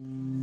Mm-hmm.